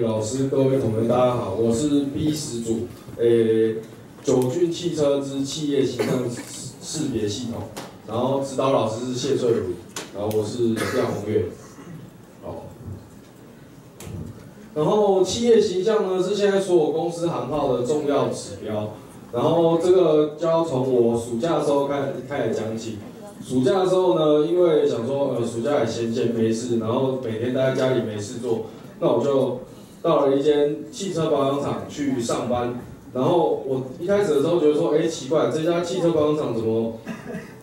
老师、各位同学，大家好，我是 B 十组，诶，九骏汽车之企业形象识别系统，然后指导老师是谢翠如，然后我是廖红月，好，然后企业形象呢是现在所有公司行号的重要指标，然后这个就要从我暑假的时候开开始讲起。暑假的时候呢，因为想说呃暑假也闲闲没事，然后每天待在家里没事做，那我就。到了一间汽车保养厂去上班，然后我一开始的时候觉得说，哎，奇怪，这家汽车保养厂怎么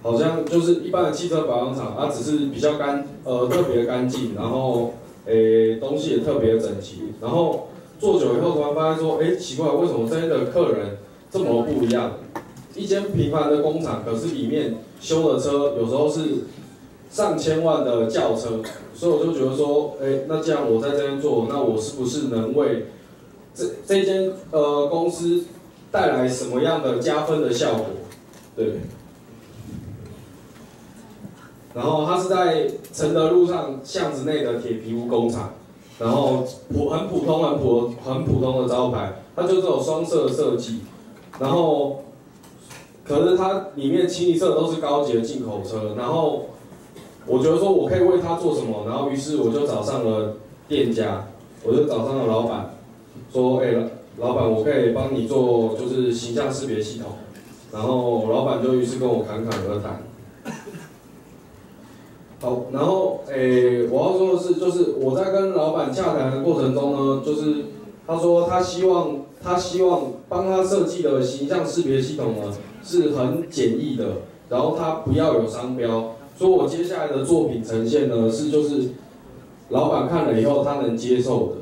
好像就是一般的汽车保养厂，它只是比较干，呃，特别干净，然后，诶，东西也特别整齐，然后做久以后突然发现说，哎，奇怪，为什么这边的客人这么不一样？一间平凡的工厂，可是里面修的车有时候是上千万的轿车。所以我就觉得说，哎，那既然我在这边做，那我是不是能为这这间呃公司带来什么样的加分的效果？对。然后它是在承德路上巷子内的铁皮屋工厂，然后普很普通很普很普通的招牌，它就是有双色设计，然后可是它里面清一色都是高级的进口车，然后。我觉得说我可以为他做什么，然后于是我就找上了店家，我就找上了老板，说，哎，老板，我可以帮你做就是形象识别系统，然后老板就于是跟我侃侃而谈。好，然后，哎，我要说的是，就是我在跟老板洽谈的过程中呢，就是他说他希望他希望帮他设计的形象识别系统呢是很简易的，然后他不要有商标。说我接下来的作品呈现呢，是就是老板看了以后他能接受的，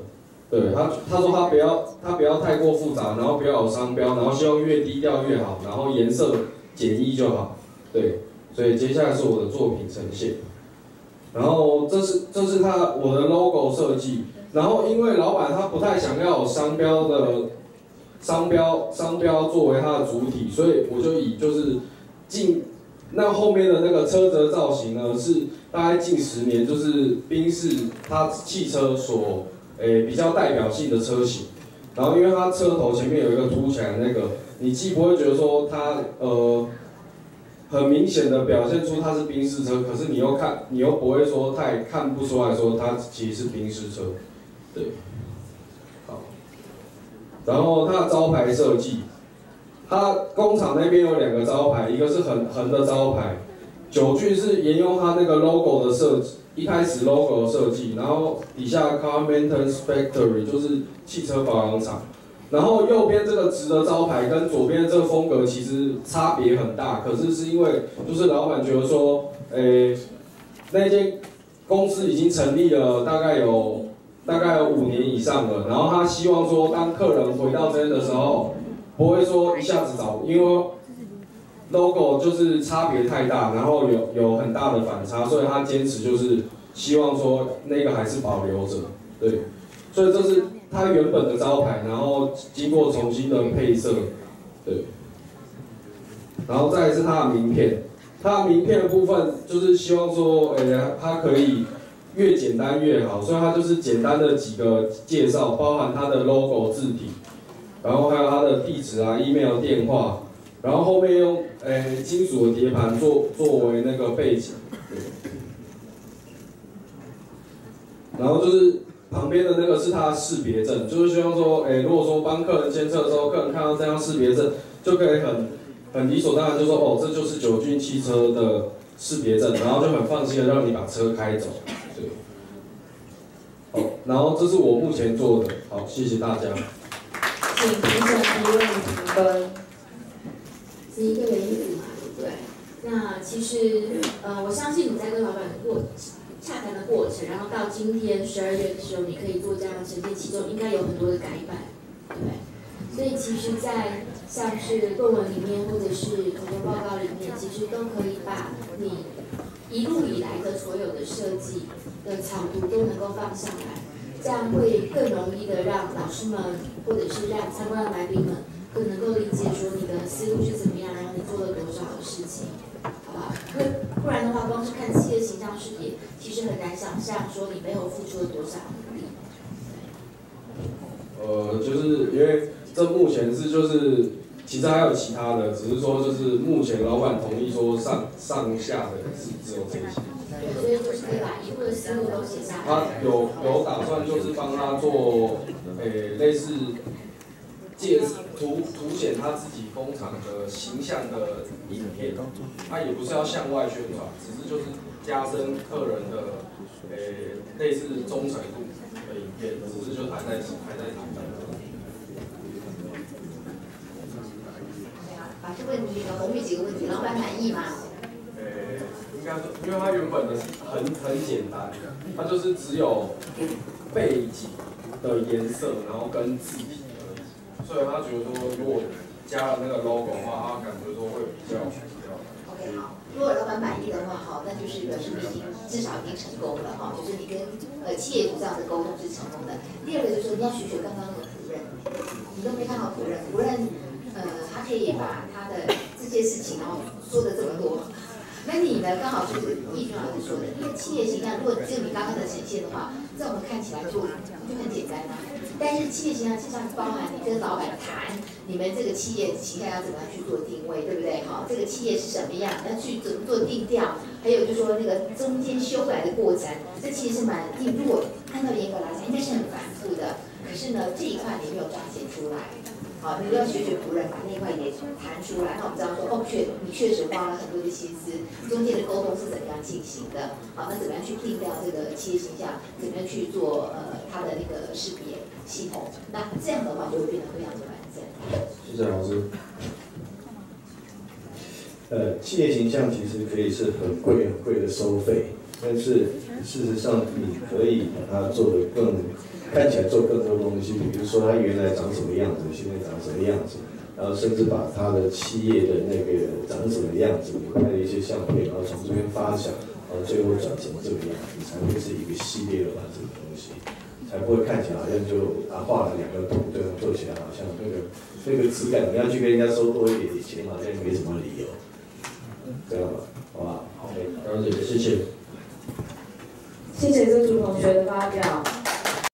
对他他说他不要他不要太过复杂，然后不要有商标，然后希望越低调越好，然后颜色简易就好，对，所以接下来是我的作品呈现，然后这是这是他我的 logo 设计，然后因为老板他不太想要有商标的商标商标作为他的主体，所以我就以就是进。那后面的那个车子造型呢，是大概近十年就是宾士它汽车所诶比较代表性的车型。然后因为它车头前面有一个凸起来的那个，你既不会觉得说它呃很明显的表现出它是宾士车，可是你又看你又不会说太看不出来说它其实是宾士车，对，好，然后它的招牌设计。它工厂那边有两个招牌，一个是横横的招牌，九骏是沿用它那个 logo 的设计，一开始 logo 的设计，然后底下 Car Maintenance Factory 就是汽车保养厂，然后右边这个直的招牌跟左边这个风格其实差别很大，可是是因为就是老板觉得说，诶，那间公司已经成立了大概有大概有五年以上了，然后他希望说当客人回到这边的时候。不会说一下子找，因为 logo 就是差别太大，然后有有很大的反差，所以他坚持就是希望说那个还是保留着，对，所以这是他原本的招牌，然后经过重新的配色，对，然后再是它的名片，它名片的部分就是希望说，哎，它可以越简单越好，所以它就是简单的几个介绍，包含它的 logo 字体。然后还有他的地址啊、email、电话，然后后面用诶金属的碟盘作作为那个背景，然后就是旁边的那个是它的识别证，就是希望说，诶如果说帮客人监测的时候，客人看到这张识别证，就可以很很理所当然就说，哦，这就是九骏汽车的识别证，然后就很放心的让你把车开走，对，好，然后这是我目前做的，好，谢谢大家。请评审提问评分，是一个人一组嘛，对不对？那其实，呃，我相信你在跟老板过洽谈的过程，然后到今天十二月的时候，你可以做这样的呈现，其中应该有很多的改版，对不对？所以其实，在像是论文里面或者是口头报告里面，其实都可以把你一路以来的所有的设计的草图都能够放上来。这样会更容易的让老师们，或者是让参观的来宾们，更能够理解说你的思路是怎么样，然后你做了多少的事情，好不好？不不然的话，光是看企业形象识别，其实很难想象说你背后付出了多少努力。呃，就是因为这目前是就是其实还有其他的，只是说就是目前老板同意说上上下的是只有这些。他有有打算就是帮他做，诶、类似介凸凸显他自己工厂的形象的影片，他也不是要向外宣传，只是就是加深客人的诶、类似忠诚度的影片，只是就还在还在谈当中。把这个问题红绿几个问题，老板满意吗？诶、应该说，因为它原本的很很简单，它就是只有背景的颜色，然后跟字体而已，所以他觉得说，如果加了那个 logo 的话，他感觉说会比较比较。OK，好，如果老板满意的话，好，那就是表示你已经至少已经成功了哈，就是你跟呃企业主这样的沟通是成功的。第二个就是你要学学刚刚那个仆人，你都没看到仆人，仆人呃可以把他的这些事情然后说的这么多，那你呢刚好就是易军老师说的，因为企业形象如果只有你刚刚的呈现的话，在我们看起来就就很简单啦、但是企业形象就像包含你跟老板谈，你们这个企业形象要怎么样去做定位，对不对？哈，这个企业是什么样，要去怎么做定调，还有就说那个中间修改的过程，这其实是蛮，你如果按照严格来讲，应该是很繁复的。可是呢，这一块你没有彰显出来。好，你要学学仆人，把那块也谈出来，那我们知道说，哦，确你确实花了很多的心思，中间的沟通是怎么样进行的？好，那怎么样去定调这个企业形象？怎么样去做呃它的那个识别系统？那这样的话就会变得非常的完整。谢谢老师。呃，企业形象其实可以是很贵很贵的收费，但是事实上你可以把它做得更看起来做更多东西，比如说它原来长什么样子，现在长什么样子，然后甚至把它的企业的那个长什么样子，你拍了一些相片，然后从这边发想，然后最后转成这个样子，才会是一个系列的完整的东西，才不会看起来好像就啊画了两个图，对吧？做起来好像那个那个质感，你要去跟人家收多一点点钱，好像没什么理由。这样吧，好吧？OK。了解，谢谢。谢谢曾主同学的发表。